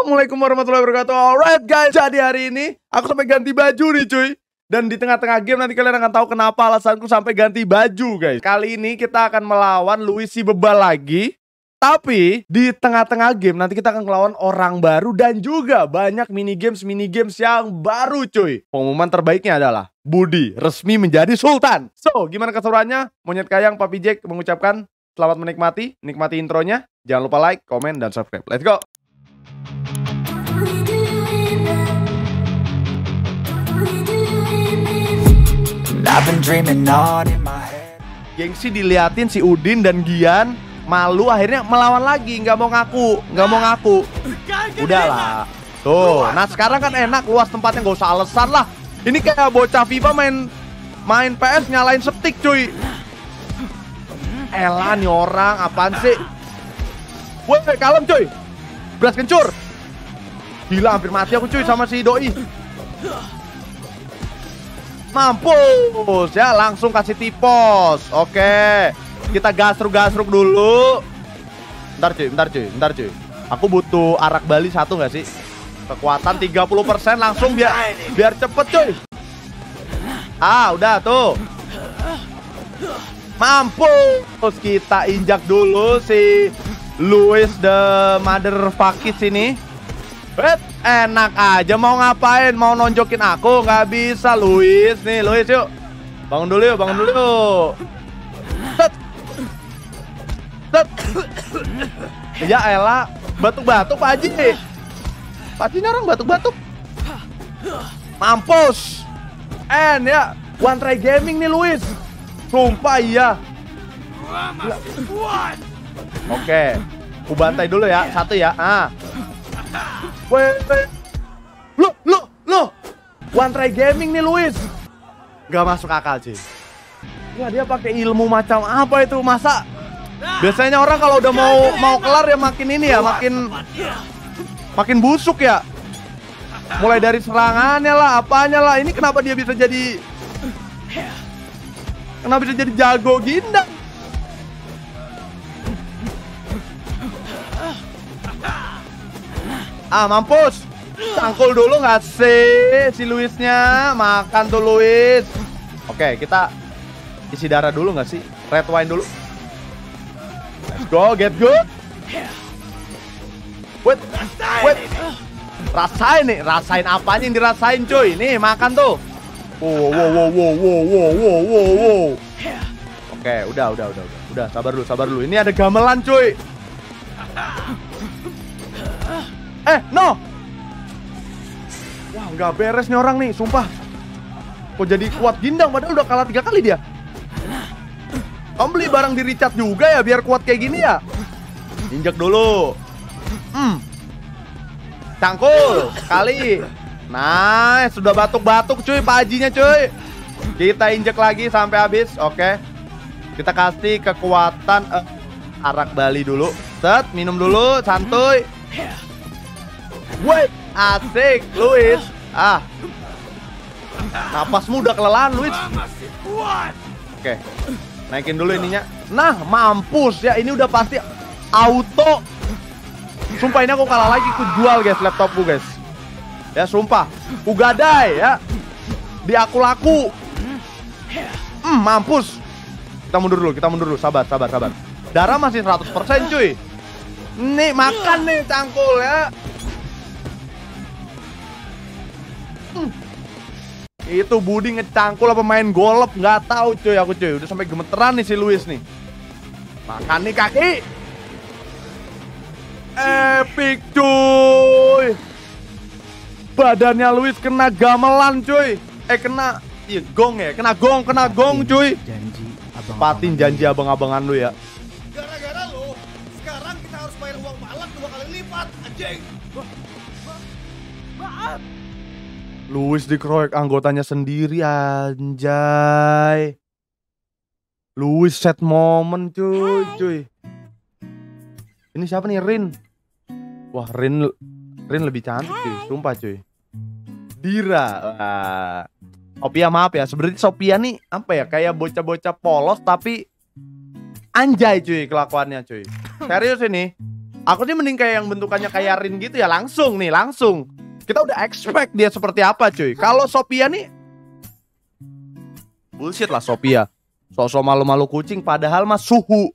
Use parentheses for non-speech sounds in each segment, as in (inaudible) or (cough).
Assalamualaikum warahmatullahi wabarakatuh. Alright guys, jadi hari ini aku sampai ganti baju nih cuy. Dan di tengah-tengah game nanti kalian akan tahu kenapa alasanku sampai ganti baju guys. Kali ini kita akan melawan Luis si bebal lagi. Tapi di tengah-tengah game nanti kita akan melawan orang baru Dan juga banyak mini games mini games yang baru cuy. Pengumuman terbaiknya adalah Budi resmi menjadi Sultan. So, gimana keseruannya? Monyet Kayang Papi Jack mengucapkan Selamat menikmati, nikmati intronya. Jangan lupa like, komen, dan subscribe. Let's go Gengsi diliatin si Udin dan Gian malu akhirnya melawan lagi nggak mau ngaku nggak mau ngaku. Udahlah. Tuh nah sekarang kan enak luas tempatnya nggak usah alasan lah. Ini kayak bocah FIFA main main PS nyalain stick cuy. Elah nih orang apaan sih? Woi kalem cuy. Beras kencur. Gila hampir mati aku cuy sama si Doi Mampus ya langsung kasih tipos. Oke Kita gasruk-gasruk dulu. Bentar cuy, bentar cuy, bentar cuy. Aku butuh arak Bali satu gak sih? Kekuatan 30% langsung biar biar cepet cuy. Ah udah tuh. Mampus kita injak dulu si Louis the motherfuckers ini. Bet, enak aja mau ngapain? Mau nonjokin aku? Nggak bisa, Luis. Nih, Luis yuk. Bangun dulu yuk, bangun dulu yuk. Set. Set. Ya elah, batuk-batuk Pak Haji. Pak Haji orang batuk-batuk. Mampus. En ya, one try gaming nih Luis. Sumpah iya. Oke. Ku bantai dulu ya, satu ya. Ah. Weh. Lo, lo, lo. One try gaming nih Luis. Gak masuk akal sih. Ya dia pakai ilmu macam apa itu masa? Biasanya orang kalau udah mau mau kelar ya makin ini ya, makin makin busuk ya. Mulai dari serangannya lah, apanya lah. Ini kenapa dia bisa jadi Kenapa bisa jadi jago ginda? Ah, mampus. Tangkul dulu nggak sih si Luisnya? Makan tuh Luis. Oke, kita isi darah dulu nggak sih? Red wine dulu. Let's go, get good. Wait, wait. Rasain nih, rasain apanya yang dirasain cuy? Nih, makan tuh. Wow, wow, wow, wow, wow, wow, wow, wow, wow. Oke, udah, udah, udah, udah. Udah, sabar dulu, sabar dulu. Ini ada gamelan cuy. Eh, no. Wah, nggak beres nih orang nih, sumpah. Kok jadi kuat gindang padahal udah kalah tiga kali dia. Kamu beli barang di Richard juga ya biar kuat kayak gini ya? Injek dulu. Hmm. Cangkul kali. Nah, sudah batuk-batuk cuy Pak Hajinya cuy. Kita injek lagi sampai habis, oke. Kita kasih kekuatan eh, arak Bali dulu. Set, minum dulu, santuy. Wait, asik, Luis. Ah. Napasmu udah kelelahan, Luis. Oke. Naikin dulu ininya. Nah, mampus ya. Ini udah pasti auto. Sumpah ini aku kalah lagi. Aku jual guys laptopku guys. Ya sumpah. Ku gadai ya. Di aku laku. Hmm, mampus. Kita mundur dulu, kita mundur dulu. Sabar, sabar, sabar. Darah masih 100% cuy. Nih, makan nih cangkul ya. Hmm. Itu Budi ngecangkul apa main golep nggak tahu cuy aku cuy. Udah sampai gemeteran nih si Luis nih. Makan nih kaki. Epic cuy. Badannya Luis kena gamelan cuy. Eh kena iya gong ya, kena gong, kena gong cuy. Janji abang. Patin janji abang-abangan lu ya. Gara-gara lo, sekarang kita harus bayar uang malak dua kali lipat, anjing. Maaf. Luis dikeroyok anggotanya sendiri anjay. Luis set moment cuy, cuy. Ini siapa nih Rin? Wah, Rin Rin lebih cantik cuy, sumpah cuy. Dira. Wah. Sophia maaf ya, sebenarnya Sophia nih apa ya kayak bocah-bocah polos tapi anjay cuy kelakuannya cuy. Serius ini. Aku sih mending kayak yang bentukannya kayak Rin gitu ya langsung nih, langsung. Kita udah expect dia seperti apa cuy. Kalau Sophia nih bullshit lah Sophia. Sosok malu-malu kucing padahal mah suhu.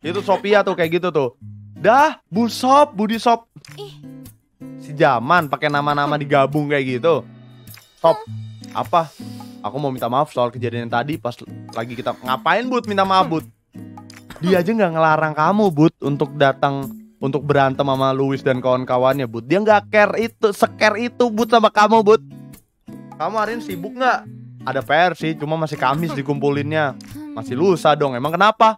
Itu Sophia tuh kayak gitu tuh. Dah, Busop, Budi Sop. Si Jaman pakai nama-nama digabung kayak gitu. Sop, apa? Aku mau minta maaf soal kejadian yang tadi pas lagi kita ngapain Bud minta maaf Bud. Dia aja nggak ngelarang kamu Bud untuk datang untuk berantem sama Louis dan kawan-kawannya Bud. Dia nggak care itu, scare itu Bud sama kamu Bud. Kamu hari ini sibuk nggak? Ada PR sih, cuma masih Kamis dikumpulinnya. Masih lusa dong. Emang kenapa?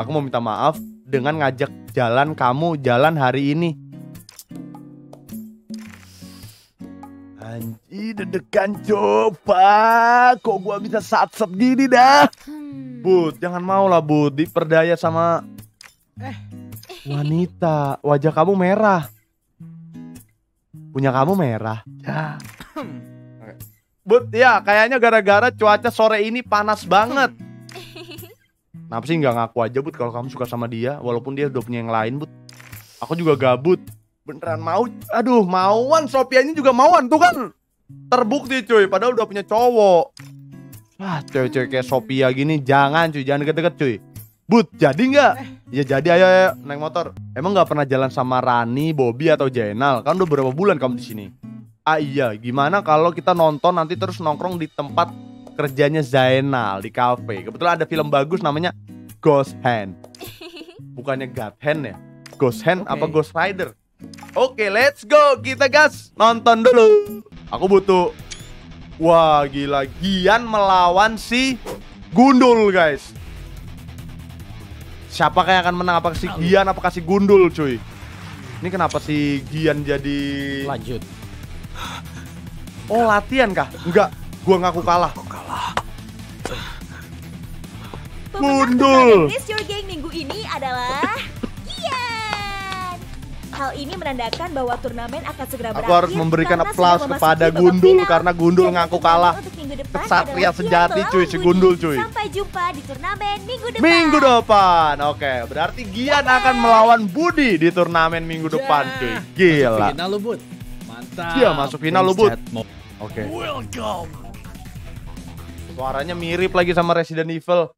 Aku mau minta maaf dengan ngajak jalan kamu jalan hari ini. Anjir deg-degan coba Kok gua bisa satsep gini dah Bud jangan mau lah Bud Diperdaya sama Wanita. Wajah kamu merah. Punya kamu merah. Ya. Bud ya kayaknya gara-gara cuaca sore ini panas banget. Kenapa sih nggak ngaku aja Bud kalau kamu suka sama dia Walaupun dia udah punya yang lain Bud Aku juga gabut. Beneran mau? Aduh mauan. Sopianya juga mauan Tuh kan? Terbukti cuy. Padahal udah punya cowok. Wah cewek-cewek kayak Sophia gini Jangan cuy. Jangan deket-deket cuy. Bud jadi nggak? Ya jadi ayo, ayo naik motor Emang nggak pernah jalan sama Rani, Bobby atau Jainal Kan udah berapa bulan kamu di sini Ah iya gimana kalau kita nonton nanti terus nongkrong di tempat kerjanya Zainal di cafe Kebetulan ada film bagus namanya Ghost Hand (laughs) Bukannya God Hand ya Ghost Hand apa Ghost Rider Oke, let's go. Kita gas. Nonton dulu. Aku butuh Wah, gila. Gian melawan si Gundul, guys. Siapa yang akan menang? Apakah si Gian apakah si Gundul, cuy? Ini kenapa si Gian jadi Lanjut. Oh, latihan kah? Enggak. Gua ngaku kalah. Pemenang Gundul. Race Your Gang minggu ini adalah Gian. Hal ini menandakan bahwa turnamen akan segera Aku berakhir harus memberikan sudah kepada Gundul karena Gundul ngaku kalah. Minggu depan Kesatria adalah sejati, cuy, si melawan Gundul, Budi. cuy. Sampai jumpa di turnamen minggu depan. Minggu depan. Oke, berarti Gian akan melawan Budi di turnamen minggu depan, cuy. Gila. Final lu, Bud. Mantap. Iya, masuk final lu, Bud. Oke. Suaranya mirip lagi sama Resident Evil.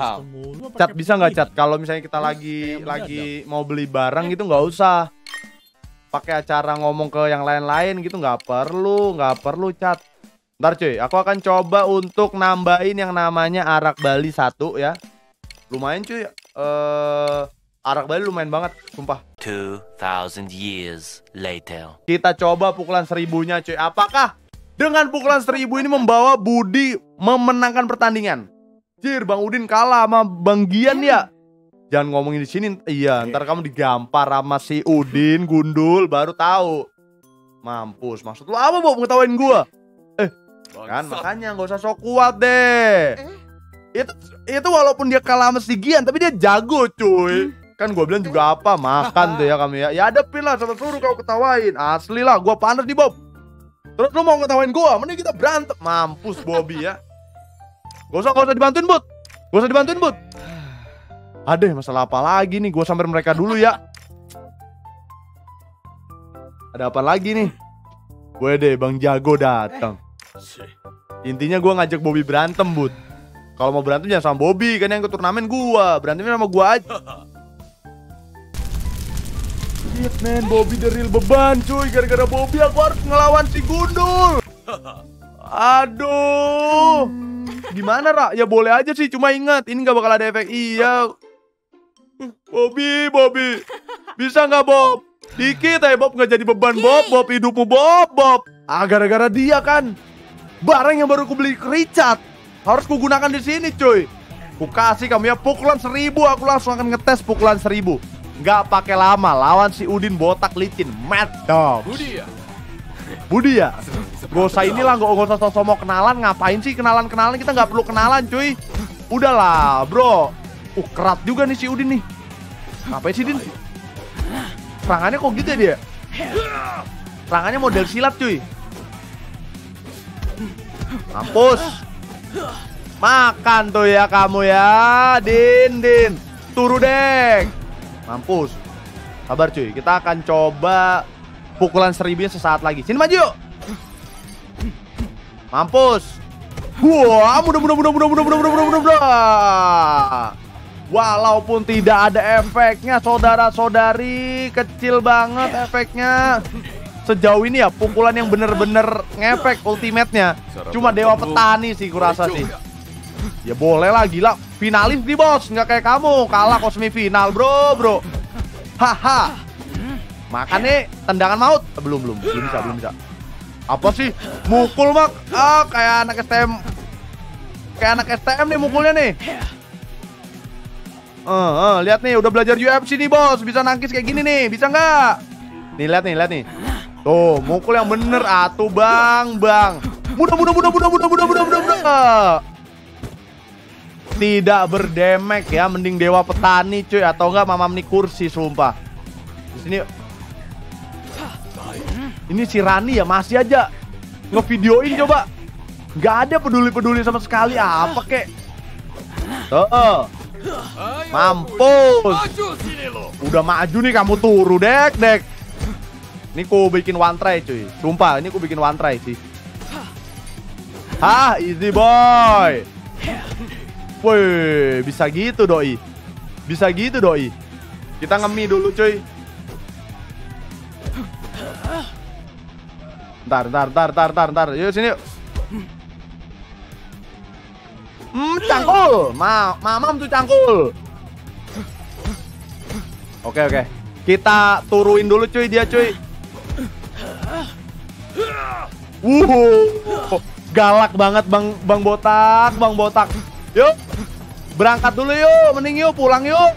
Ah. Lu Cat bisa nggak cat? Kalau misalnya kita lagi lagi mau beli barang gitu nggak usah pakai acara ngomong ke yang lain-lain gitu nggak perlu, nggak perlu cat. Ntar cuy, aku akan coba untuk nambahin yang namanya arak Bali satu ya. Lumayan cuy. Eh arak Bali lumayan banget, sumpah. 2,000 years later. Kita coba pukulan seribunya cuy. Apakah dengan pukulan seribu ini membawa Budi memenangkan pertandingan? Jir, Bang Udin kalah sama Bang Gian ya. Jangan ngomongin di sini. Iya, ntar kamu digampar sama si Udin, Gundul, baru tahu. Mampus, maksud lu apa, Bob? Ngetawain gua? Eh, kan makanya nggak usah sok kuat deh. Itu itu walaupun dia kalah sama si Gian, tapi dia jago, cuy. Kan gua bilang juga apa, makan tuh ya kamu ya. Ya adepin lah, sama suruh kau ketawain. Asli lah, gua panas nih, Bob. Terus lu mau ngetawain gua, mending kita berantem. Mampus Bobby ya. Gak usah, gak usah dibantuin, Bud. Gak usah dibantuin, Bud. Ada masalah apa lagi nih? Gua samperin mereka dulu ya. Ada apa lagi nih? Gue deh, Bang Jago datang. Intinya gua ngajak Bobby berantem, Bud. Kalau mau berantem jangan sama Bobby, kan yang ke turnamen gua. Berantemnya sama gua aja. (laughs) Shit man, Bobby the real beban cuy. Gara-gara Bobby aku harus ngelawan si Gundul. (laughs) Aduh. Gimana Ra? Ya boleh aja sih, cuma ingat Ini gak bakal ada efek. Iya. Bobby, Bobby. Bisa gak Bob? Dikit ya Bob, gak jadi beban Bob. Bob hidupmu Bob, Bob. Ah gara-gara dia kan Barang yang baru ku beli Richard. Harus ku gunakan di sini cuy. Ku kasih kamu ya pukulan seribu. Aku langsung akan ngetes pukulan seribu. Nggak pakai lama. Lawan si Udin botak licin. Mad Dog Budi ya? Budi ya? Gak usah inilah, gak, usah sosok mau kenalan. Ngapain sih kenalan-kenalan, kita nggak perlu kenalan cuy. Udahlah bro. Uh kerat juga nih si Udin nih. Ngapain sih Din? Serangannya kok gitu ya dia? Serangannya model silat cuy Mampus Makan tuh ya kamu ya Din Din Turu deng Mampus. Sabar cuy, kita akan coba pukulan seribunya sesaat lagi. Sini maju yuk. Mampus. Wah, mudah mudah mudah mudah mudah mudah mudah mudah. mudah. Walaupun tidak ada efeknya, saudara-saudari, kecil banget efeknya. Sejauh ini ya pukulan yang bener-bener ngefek ultimate-nya. Cuma Dewa Petani sih kurasa sih. Ya boleh lah gila. Finalis nih bos, nggak kayak kamu kalah kok semifinal bro bro. Haha. Makanya tendangan maut belum belum belum bisa belum bisa. Apa sih mukul mak? Ah kayak anak STM. Kayak anak STM nih mukulnya nih. Eh, eh, lihat nih udah belajar UFC nih bos, bisa nangkis kayak gini nih, bisa nggak? Nih lihat nih, lihat nih. Tuh, mukul yang bener atuh bang, bang. Mudah, mudah, mudah, mudah, mudah, mudah, mudah, mudah, mudah. Tidak berdemek ya, mending Dewa Petani cuy atau enggak Mama Mni kursi sumpah. Di sini Ini si Rani ya masih aja ngevideoin coba. Nggak ada peduli-peduli sama sekali apa kek. Tuh. Mampus. Udah maju nih kamu turu dek dek. Ini ku bikin one try cuy. Sumpah ini ku bikin one try sih. Ah easy boy. Woi bisa gitu doi. Bisa gitu doi. Kita ngemi dulu cuy. Ntar, ntar, ntar, ntar, ntar, ntar. Yuk sini. yuk. Hmm, cangkul. Ma mamam tuh cangkul. Oke, oke. Kita turuin dulu cuy dia cuy. Wuh. Galak banget Bang Bang Botak, Bang Botak. Yuk. Berangkat dulu yuk, mending yuk pulang yuk.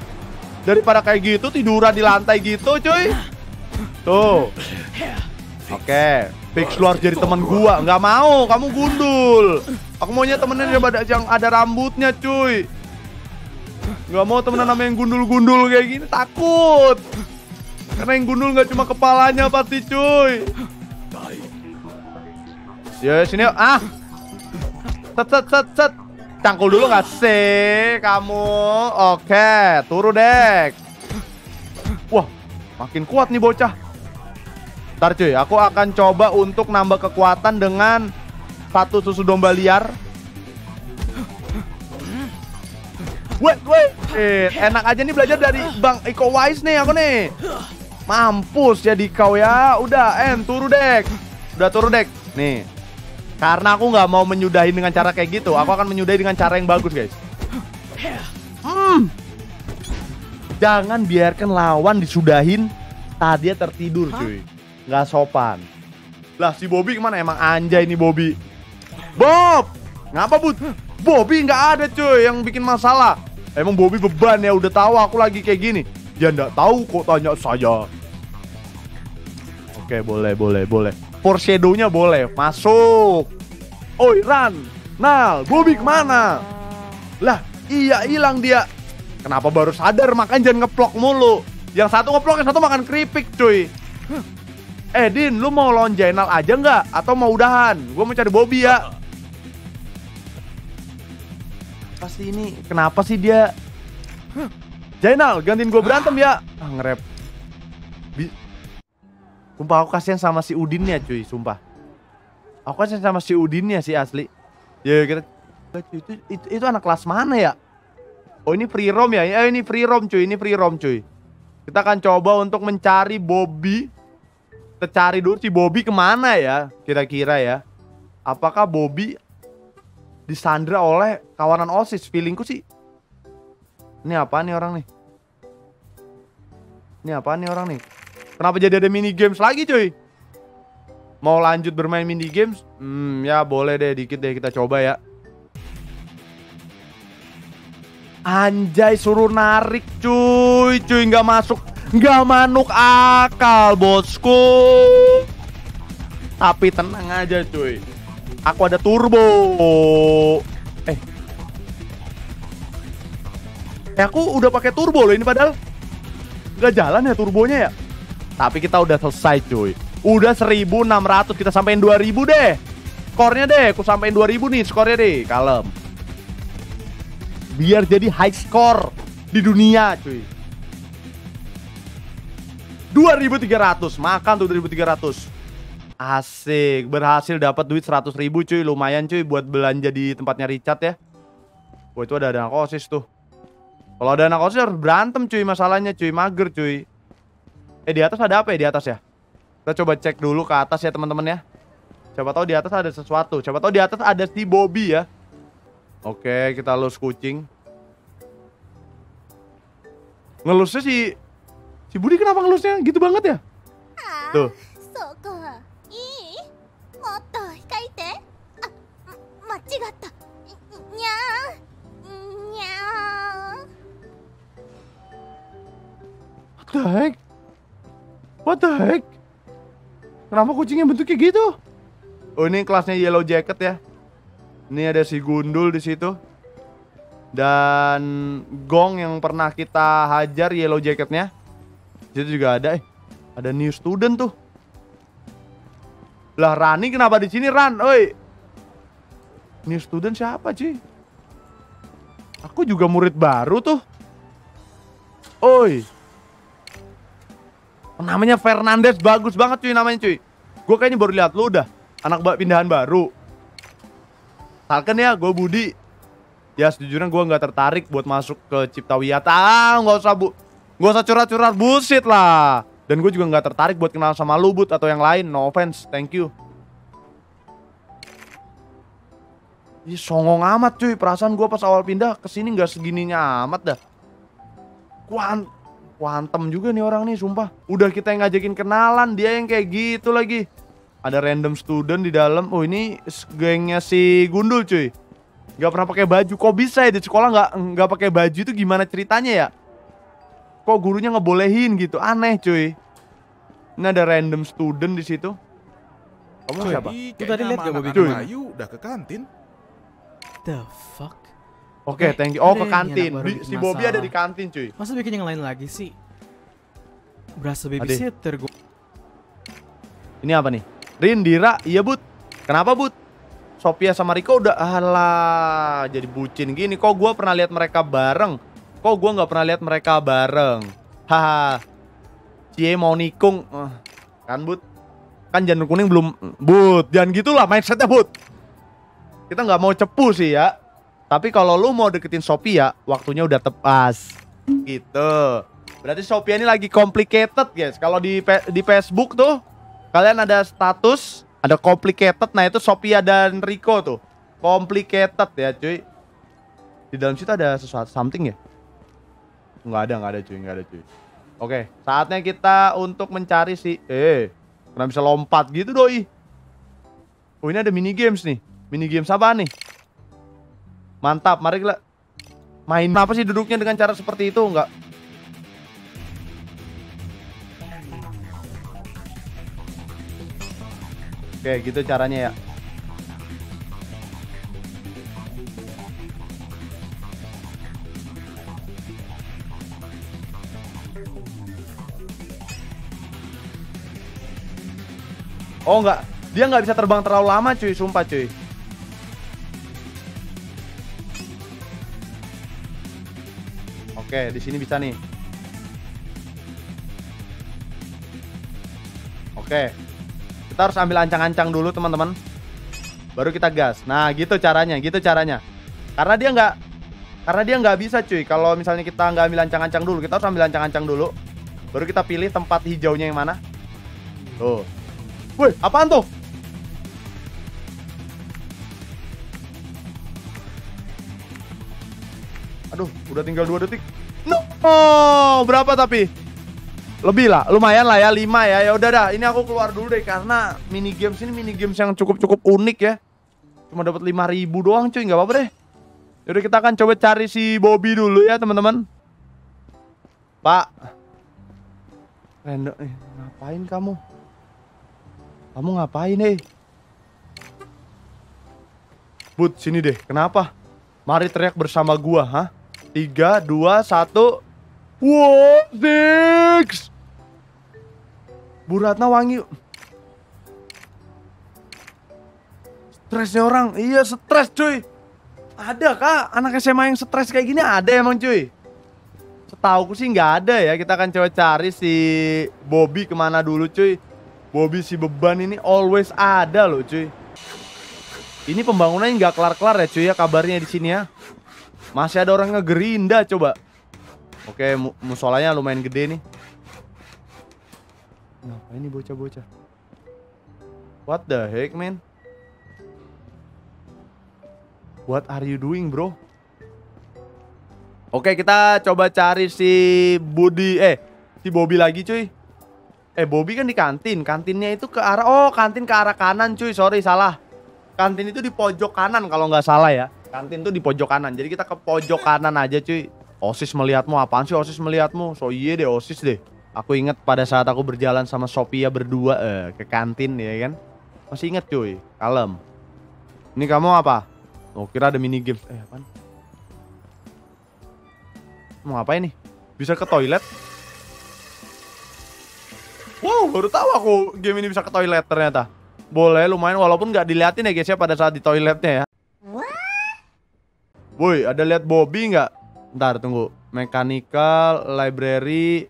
Daripada kayak gitu tiduran di lantai gitu, cuy. Tuh. Oke, fix lu harus jadi teman gua. Nggak mau, kamu gundul. Aku maunya temenan yang ada yang ada rambutnya, cuy. Nggak mau temenan sama yang gundul-gundul kayak gini, takut. Karena yang gundul nggak cuma kepalanya pasti, cuy. Ya sini yuk. Ah. Set set set set. Cangkul dulu nggak sih kamu? Oke, turu dek. Wah, makin kuat nih bocah. Ntar cuy, aku akan coba untuk nambah kekuatan dengan satu susu domba liar. Wait, wait. Eh, enak aja nih belajar dari Bang Iko Wise nih aku nih. Mampus jadi kau ya. Udah, En, turu dek. Udah turu dek. Nih. Karena aku nggak mau menyudahi dengan cara kayak gitu, aku akan menyudahi dengan cara yang bagus, guys. Hmm. Jangan biarkan lawan disudahin saat dia tertidur, cuy. Nggak sopan. Lah si Bobby ke mana? Emang anjay nih Bobby. Bob, ngapa bud? Bobby nggak ada cuy yang bikin masalah. Emang Bobby beban ya udah tahu aku lagi kayak gini. Dia nggak tahu kok tanya saya. Oke boleh boleh boleh. Foreshadow-nya boleh masuk. Oi run, Nal, Bobby ke mana? Lah iya hilang dia. Kenapa baru sadar makan jangan ngeplok mulu. Yang satu ngeplok, yang satu makan keripik cuy. Eh Din, lu mau lawan Jainal aja nggak? Atau mau udahan? Gue mau cari Bobby ya. Pasti ini, kenapa sih dia? Jainal, gantiin gue berantem ya. Ah, ngerep. Sumpah aku kasihan sama si Udinnya cuy, sumpah. Aku kasihan sama si Udinnya sih asli. Ya kita itu, itu, itu anak kelas mana ya? Oh ini free roam ya? Eh ini free roam cuy, ini free roam cuy. Kita akan coba untuk mencari Bobby. Kita cari dulu si Bobby ke mana ya? Kira-kira ya. Apakah Bobby disandra oleh kawanan OSIS? Feelingku sih. Ini apa nih orang nih? Ini apa nih orang nih? Kenapa jadi ada mini games lagi cuy? Mau lanjut bermain mini games? Hmm ya boleh deh dikit deh kita coba ya. Anjay suruh narik cuy. Cuy nggak masuk nggak manuk akal bosku. Tapi tenang aja cuy. Aku ada turbo. Eh. Eh aku udah pakai turbo loh ini padahal. Nggak jalan ya turbonya ya Tapi kita udah selesai cuy. Udah 1600 kita sampein 2000 deh. Skornya deh aku sampein 2000 nih skornya deh. Kalem. Biar jadi high score di dunia cuy. 2300 Makan tuh 2300 Asik Berhasil dapat duit 100 ribu cuy. Lumayan cuy buat belanja di tempatnya Richard ya. Wah itu ada anak osis tuh. Kalau ada anak osis harus berantem cuy Masalahnya cuy. Mager cuy Eh di atas ada apa ya di atas ya? Kita coba cek dulu ke atas ya teman-teman ya. Coba tahu di atas ada sesuatu. Coba tahu di atas ada si Bobby ya. Oke, kita lus kucing. Ngelusnya si si Budi kenapa ngelusnya gitu banget ya? Tuh. What the heck? What the heck? Kenapa kucingnya bentuknya gitu? Oh ini kelasnya Yellow Jacket ya. Ini ada si Gundul di situ. Dan Gong yang pernah kita hajar Yellow Jacketnya. Di situ juga ada eh. Ada new student tuh. Lah Rani kenapa di sini Ran? Oi. New student siapa cuy? Aku juga murid baru tuh. Oi. Namanya Fernandes bagus banget cuy namanya cuy. Gue kayaknya baru lihat lu udah anak pindahan baru. Salken ya, gue Budi. Ya sejujurnya gue nggak tertarik buat masuk ke Cipta Wiyata. Ah, nggak usah bu, nggak usah curhat-curhat bullshit lah. Dan gue juga nggak tertarik buat kenal sama lu Bud atau yang lain. No offense, thank you. Ih, songong amat cuy. Perasaan gue pas awal pindah ke sini nggak segininya amat dah. Kuan Quantum juga nih orang nih sumpah. Udah kita yang ngajakin kenalan, dia yang kayak gitu lagi. Ada random student di dalam. Oh ini gengnya si Gundul cuy. Gak pernah pakai baju. Kok bisa ya di sekolah nggak nggak pakai baju itu gimana ceritanya ya? Kok gurunya ngebolehin gitu? Aneh cuy. Ini ada random student di situ. Kamu siapa? Lu tadi lihat gak Bobby Cuy. Udah ke kantin. The fuck? Oke, Oke, thank you. Oh ke kantin. Di- si Bobby ada di kantin cuy. Masa bikin yang lain lagi sih? Berasa babysitter gue. Ini apa nih? Rindira, iya Bud. Kenapa Bud? Sophia sama Riko udah alah jadi bucin gini. Kok gua pernah lihat mereka bareng? Kok gua nggak pernah lihat mereka bareng? Haha. Cie mau nikung. Eh, Kan Bud? Kan janur kuning belum Bud, jangan gitulah mindsetnya Bud. Kita nggak mau cepu sih ya. Tapi kalau lu mau deketin Sophia, waktunya udah tepas. Gitu. Berarti Sophia ini lagi complicated guys. Kalau di di Facebook tuh kalian ada status, ada complicated. Nah, itu Sophia dan Rico tuh. Complicated ya, cuy. Di dalam situ ada sesuatu something ya? Nggak ada, nggak ada cuy, nggak ada cuy. Oke, saatnya kita untuk mencari si eh kenapa bisa lompat gitu doi? Oh, ini ada mini games nih. Mini games apa nih? Mantap, mari kita main apa sih duduknya dengan cara seperti itu enggak? Oke, gitu caranya ya. Oh enggak, dia nggak bisa terbang terlalu lama cuy, sumpah cuy. Oke, di sini bisa nih. Oke. Kita harus ambil ancang-ancang dulu, teman-teman. Baru kita gas. Nah, gitu caranya, gitu caranya. Karena dia nggak karena dia nggak bisa cuy. Kalau misalnya kita nggak ambil ancang-ancang dulu, kita harus ambil ancang-ancang dulu. Baru kita pilih tempat hijaunya yang mana. Tuh. Woi, apaan tuh? Aduh, udah tinggal dua detik. No, oh, berapa tapi? Lebih lah, lumayan lah ya, 5 ya. Ya udah dah, ini aku keluar dulu deh karena mini games ini mini games yang cukup-cukup unik ya. Cuma dapat 5000 doang cuy, nggak apa-apa deh. Yaudah kita akan coba cari si Bobby dulu ya, teman-teman. Pak. Rendo, eh, ngapain kamu? Kamu ngapain, eh? Bud, sini deh. Kenapa? Mari teriak bersama gua, hah? Tiga, dua, satu. Wow, six. Bu Ratna wangi. Stresnya orang, iya stres cuy. Ada kak, anak SMA yang stres kayak gini ada emang cuy. Setauku sih nggak ada ya. Kita akan coba cari si Bobby ke mana dulu cuy. Bobby si beban ini always ada loh cuy. Ini pembangunannya nggak kelar-kelar ya cuy ya kabarnya di sini ya. Masih ada orang ngegerinda coba. Oke, mu musolanya lumayan gede nih. Ngapain nih bocah-bocah? What the heck, man? What are you doing, bro? Oke, kita coba cari si Budi eh si Bobby lagi, cuy. Eh, Bobby kan di kantin. Kantinnya itu ke arah oh, kantin ke arah kanan, cuy. Sorry, salah. Kantin itu di pojok kanan kalau nggak salah ya. Kantin tuh di pojok kanan. Jadi kita ke pojok kanan aja, cuy. Osis melihatmu apaan sih Osis melihatmu? So iya deh Osis deh. Aku inget pada saat aku berjalan sama Sophia berdua eh, ke kantin ya kan. Masih inget cuy, kalem. Ini kamu apa? Oh kira ada mini games. Eh apaan? Mau ngapain nih? Bisa ke toilet? Wow, baru tahu aku game ini bisa ke toilet ternyata. Boleh, lumayan walaupun nggak diliatin ya guys ya pada saat di toiletnya ya. Woi, ada lihat Bobby nggak? Ntar tunggu. Mechanical, library,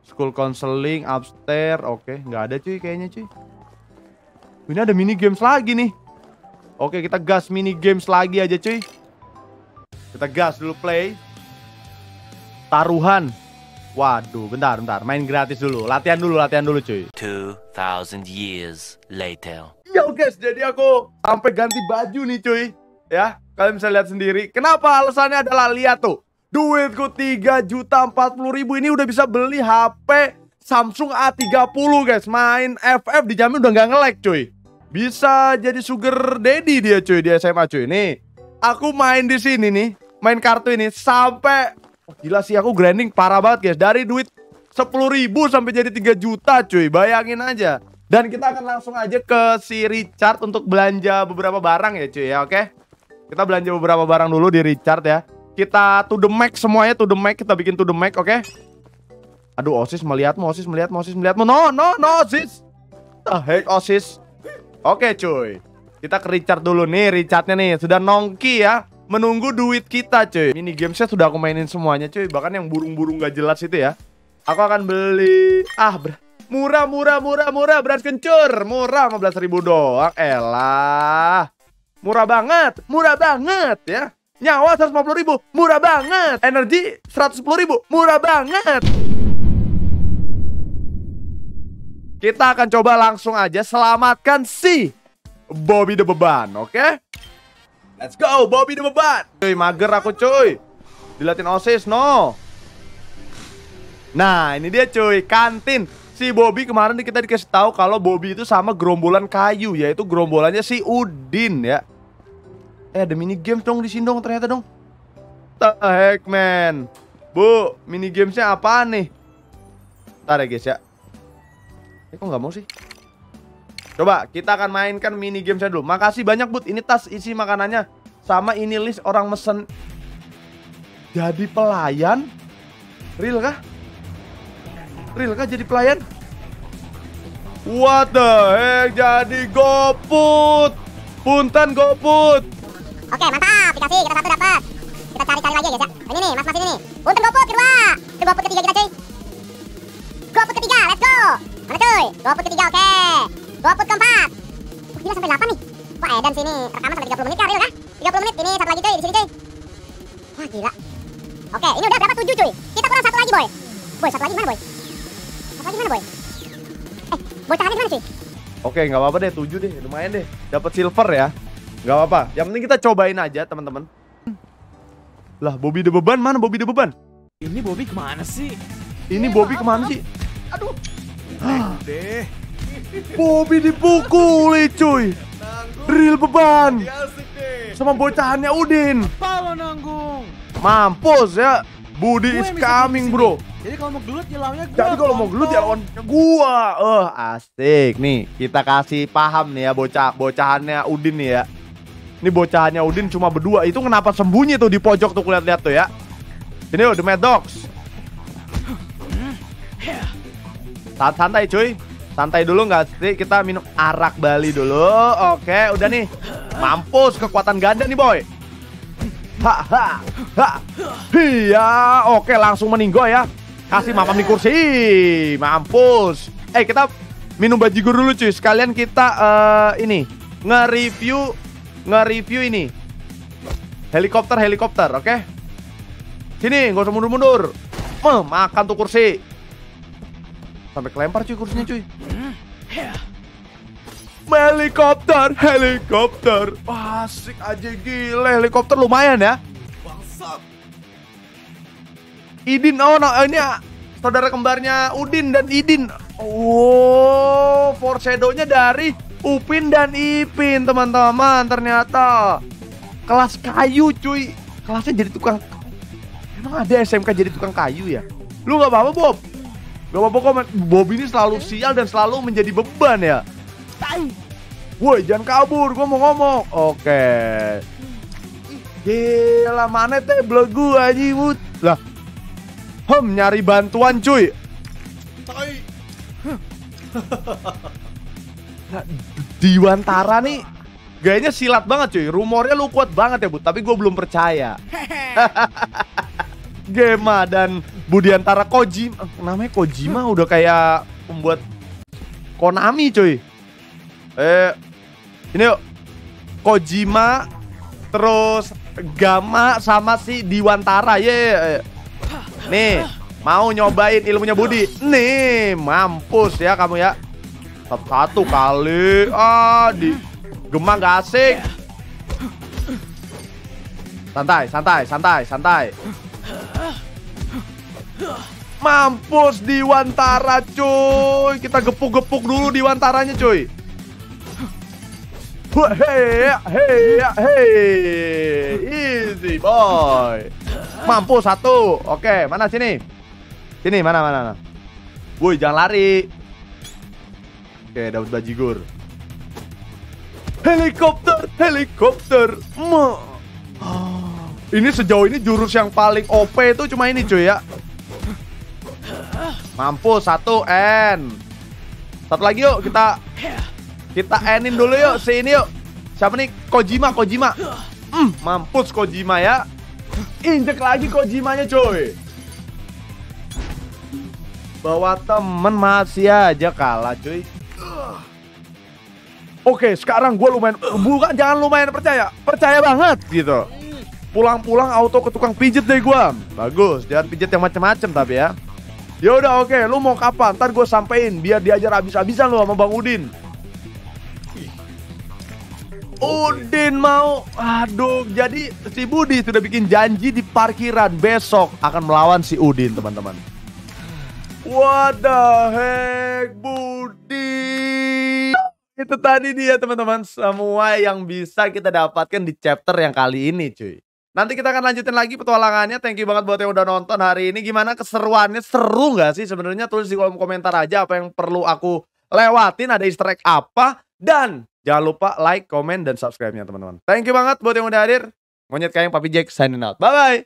school counseling, upstairs. Oke, nggak ada cuy kayaknya cuy. Ini ada mini games lagi nih. Oke, kita gas mini games lagi aja cuy. Kita gas dulu play. Taruhan. Waduh, bentar, bentar. Main gratis dulu. Latihan dulu, latihan dulu cuy. 2,000 years later. Yo guys, jadi aku sampai ganti baju nih cuy. Ya, kalian bisa lihat sendiri. Kenapa alasannya adalah lihat tuh. Duitku 3 juta 40 ribu. Ini udah bisa beli HP Samsung A30 guys. Main FF dijamin udah nggak nge-lag cuy. Bisa jadi sugar daddy dia cuy di SMA cuy. Nih Aku main di sini nih. Main kartu ini sampai oh, Gila sih aku grinding parah banget guys. Dari duit 10 ribu sampai jadi 3 juta cuy. Bayangin aja. Dan kita akan langsung aja ke si Richard untuk belanja beberapa barang ya cuy ya oke Kita belanja beberapa barang dulu di Richard ya. Kita to the max semuanya to the max. Kita bikin to the max oke? Okay? aduh osis melihatmu osis melihatmu osis melihatmu no no no osis! The heck osis? Oke okay, cuy. Kita ke Richard dulu nih Richardnya nih. Sudah nongki ya menunggu duit kita cuy. Mini gamesnya sudah aku mainin semuanya cuy. Bahkan yang burung-burung gak jelas itu ya. Aku akan beli. Ah ber murah murah murah murah. Beras kencur murah. 15 ribu doang. Elah murah banget murah banget ya Nyawa 150 ribu, murah banget. Energi 110 ribu, murah banget. Kita akan coba langsung aja selamatkan si Bobby the Beban, oke? Okay? Let's go, Bobby the Beban. Cuy, mager aku cuy. Dilatin OSIS, no. Nah, ini dia cuy, kantin. Si Bobby kemarin kita dikasih tahu kalau Bobby itu sama gerombolan kayu, yaitu gerombolannya si Udin ya. Eh ada mini games dong di sini dong ternyata dong. The heck man. Bu, mini gamesnya apaan nih? Ntar ya guys ya. Eh kok nggak mau sih? Coba kita akan mainkan mini gamesnya dulu. Makasih banyak bud. Ini tas isi makanannya. Sama ini list orang mesen. Jadi pelayan? Real kah? Real kah jadi pelayan? What the heck? Jadi goput. Punten goput. Oke, mantap. Dikasih, kita satu dapat. Kita cari-cari lagi ya, guys ya. Ini nih, mas-mas ini nih. Untuk GoPut kedua. Itu GoPut ketiga kita, cuy. GoPut ketiga, let's go. Mana cuy? GoPut ketiga, oke. GoPut keempat. Wah, gila sampai 8 nih. Wah, Edan sini. Rekaman sampai 30 menit kah, real kah? 30 menit. Ini satu lagi cuy, di sini cuy. Wah, gila. Oke, ini udah berapa? 7 cuy. Kita kurang satu lagi, boy. Boy, satu lagi mana, boy? Satu lagi mana, boy? Eh, bocahannya mana, cuy? Oke, nggak apa-apa deh, 7 deh. Lumayan deh. Dapat silver ya. Nggak apa-apa. Yang penting kita cobain aja, teman-teman. Lah, Bobby the beban mana Bobby the beban? Ini Bobby ke mana sih? Ini Bobby ke mana sih? Aduh. Deh. Bobby dipukuli, cuy. Real beban. Sama bocahannya Udin. Apa lo nanggung? Mampus ya. Budi is coming, bro. Jadi kalau mau gelut ya lawannya gue. Jadi kalau mau gelut ya lawannya gua. Eh, asik nih. Kita kasih paham nih ya bocah bocahannya Udin nih ya. Ini bocahannya Udin cuma berdua. Itu kenapa sembunyi tuh di pojok tuh lihat-lihat tuh ya. Ini The Mad Dogs. Saat santai cuy. Santai dulu nggak sih? Kita minum arak Bali dulu. Oke, udah nih. Mampus kekuatan ganda nih boy. Ha ha. Iya, oke langsung meninggal ya. Kasih mamam di kursi. Mampus. Eh, kita minum bajigur dulu cuy. Sekalian kita eh, ini nge-review nge-review ini. Helikopter helikopter, oke? Sini, gak usah mundur-mundur. Makan tuh kursi. Sampai kelempar cuy kursinya cuy. Helikopter, helikopter. Asik aja gila. Helikopter lumayan ya. Idin, oh no, ini ah, saudara kembarnya Udin dan Idin. Oh, foreshadow-nya dari Upin dan Ipin, teman-teman. Ternyata kelas kayu, cuy. Kelasnya jadi tukang. Emang ada SMK jadi tukang kayu ya? Lu nggak apa-apa, Bob? Gak apa-apa kok. Bob ini selalu sial dan selalu menjadi beban ya. Woi, jangan kabur, gua mau ngomong. Oke. Gila, mana teh belegu aja. Lah, Hem, nyari bantuan cuy. Tai. (laughs) Diwantara nih Gayanya silat banget cuy. Rumornya lu kuat banget ya Bu. Tapi gue belum percaya. (laughs) Gema dan Budiantara Kojima. Namanya Kojima udah kayak Pembuat Konami cuy. Eh Ini yuk. Kojima Terus Gama sama si Diwantara. Ye. Nih Mau nyobain ilmunya Budi. Nih Mampus ya kamu ya satu, satu kali ah di gemang gak asik santai santai santai santai mampus di Wantara cuy kita gepuk-gepuk dulu di Wantaranya cuy Wah, Hei, hei, hei, easy boy. Mampus satu. Oke, mana sini? Sini, mana, mana, mana. Woi, jangan lari. Oke, dapat bajigur. Helikopter, helikopter. Ma. Ah, Ini sejauh ini jurus yang paling OP itu cuma ini cuy ya. Mampus satu N. Satu lagi yuk kita kita N-in dulu yuk si ini yuk. Siapa nih? Kojima, Kojima. Hmm, mampus Kojima ya. Injek lagi Kojimanya cuy. Bawa temen masih aja kalah cuy. Oke, sekarang gue lumayan bukan jangan lumayan percaya, percaya banget gitu. Pulang-pulang auto ke tukang pijet deh gue. Bagus, jangan pijet yang macem-macem tapi ya. Ya udah oke, lu mau kapan? Ntar gue sampein biar diajar habis-habisan lu sama Bang Udin. Udin mau, aduh, jadi si Budi sudah bikin janji di parkiran besok akan melawan si Udin teman-teman. What the heck, Budi? Itu tadi dia teman-teman semua yang bisa kita dapatkan di chapter yang kali ini cuy. Nanti kita akan lanjutin lagi petualangannya. Thank you banget buat yang udah nonton hari ini. Gimana keseruannya? Seru nggak sih sebenarnya? Tulis di kolom komentar aja apa yang perlu aku lewatin. Ada easter egg apa? Dan jangan lupa like, comment, dan subscribe-nya teman-teman. Thank you banget buat yang udah hadir. Monyet kayang Papi Jack signing out. Bye-bye.